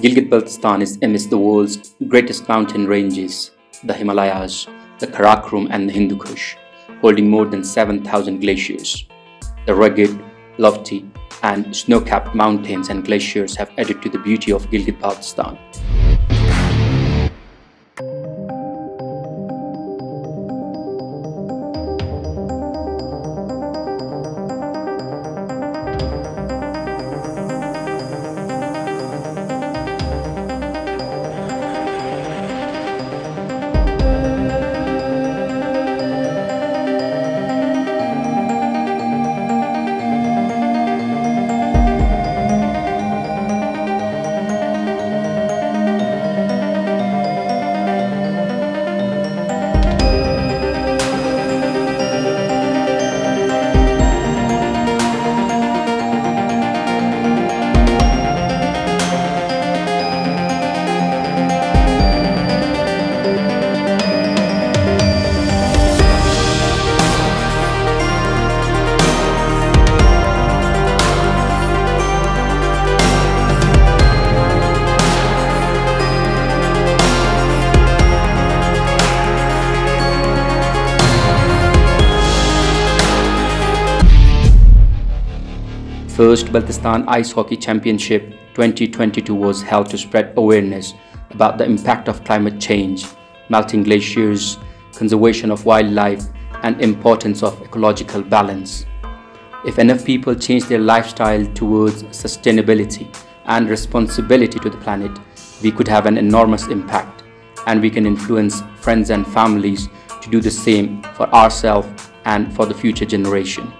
Gilgit-Baltistan is amidst the world's greatest mountain ranges, the Himalayas, the Karakoram and the Hindu Kush, holding more than 7,000 glaciers. The rugged, lofty and snow-capped mountains and glaciers have added to the beauty of Gilgit-Baltistan. First Baltistan Ice Hockey Championship 2022 was held to spread awareness about the impact of climate change, melting glaciers, conservation of wildlife, and importance of ecological balance. If enough people change their lifestyle towards sustainability and responsibility to the planet, we could have an enormous impact and we can influence friends and families to do the same for ourselves and for the future generation.